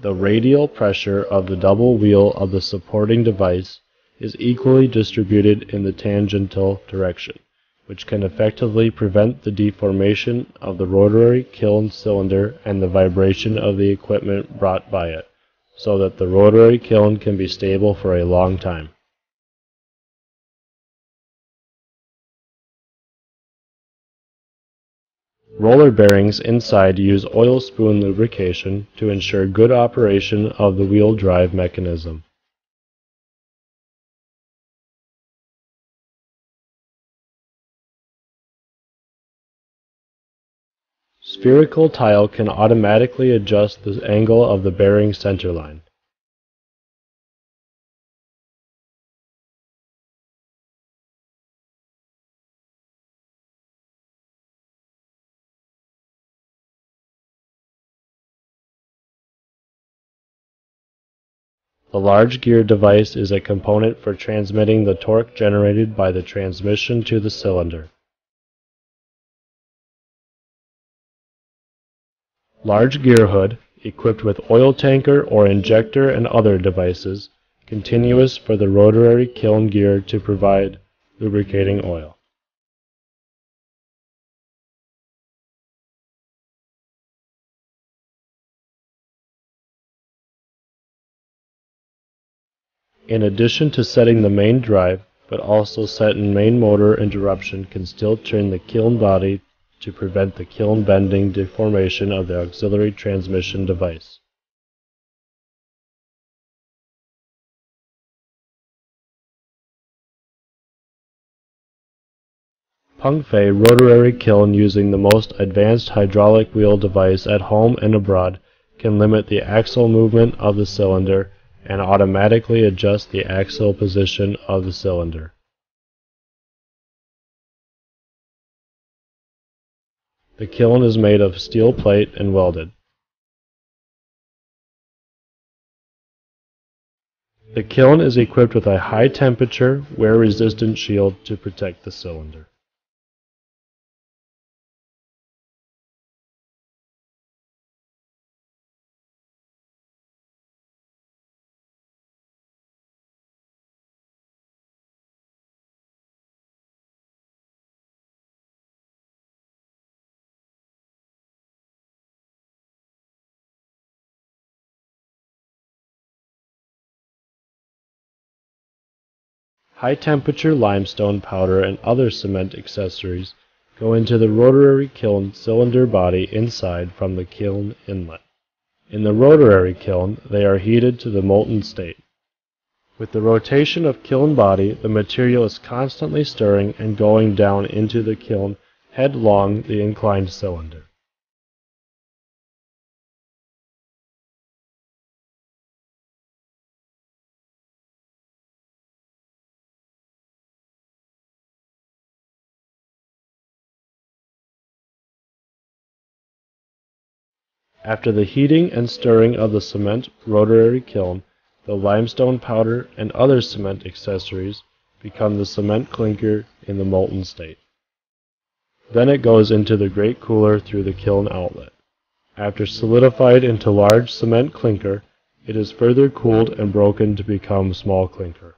The radial pressure of the double wheel of the supporting device is equally distributed in the tangential direction, which can effectively prevent the deformation of the rotary kiln cylinder and the vibration of the equipment brought by it, so that the rotary kiln can be stable for a long time. Roller bearings inside use oil spoon lubrication to ensure good operation of the wheel drive mechanism. Spherical tile can automatically adjust the angle of the bearing centerline. The large gear device is a component for transmitting the torque generated by the transmission to the cylinder. Large gear hood, equipped with oil tanker or injector and other devices, continuous for the rotary kiln gear to provide lubricating oil. In addition to setting the main drive, but also setting main motor interruption can still turn the kiln body to prevent the kiln bending deformation of the auxiliary transmission device. Pengfei rotary kiln using the most advanced hydraulic wheel device at home and abroad can limit the axial movement of the cylinder and automatically adjust the axial position of the cylinder. The kiln is made of steel plate and welded. The kiln is equipped with a high temperature, wear resistant shield to protect the cylinder. High temperature limestone powder and other cement accessories go into the rotary kiln cylinder body inside from the kiln inlet. In the rotary kiln they are heated to the molten state. With the rotation of kiln body the material is constantly stirring and going down into the kiln headlong the inclined cylinder. After the heating and stirring of the cement rotary kiln, the limestone powder and other cement accessories become the cement clinker in the molten state. Then it goes into the grate cooler through the kiln outlet. After solidified into large cement clinker, it is further cooled and broken to become small clinker.